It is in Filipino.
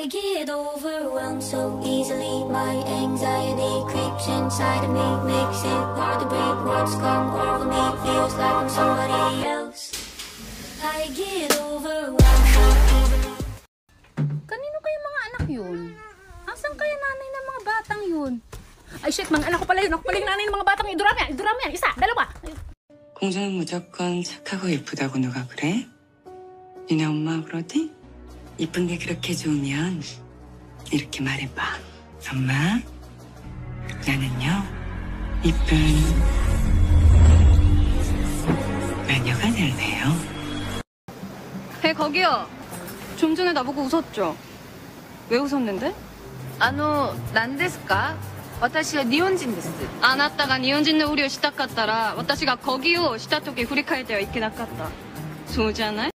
I get overwhelmed so easily. My anxiety creeps inside of me, makes it hard to breathe. What's come over me feels like I'm somebody else. I get overwhelmed so easily. Kanino kaya mga anak yun? Asan kaya nanay ng mga batang yun? Ay shit, mga anak ko pala yun. Ako pala yung nanay ng mga batang yun. Idurami yan, idurami yan. Isa, dalawa. 공주는 무조건 착하고 예쁘다고 누가 그래? 니네 엄마 그러지? 이쁜 게 그렇게 좋으면 이렇게 말해봐. 엄마, 나는요 이쁜 마녀가 될래요. 배 거기요. 좀 전에 나보고 웃었죠? 왜 웃었는데? あの、何ですか私は日本人です。あなたが日本人のふりをしたかったら、私がこぎをした時振り返ってはいけなかった。そうじゃない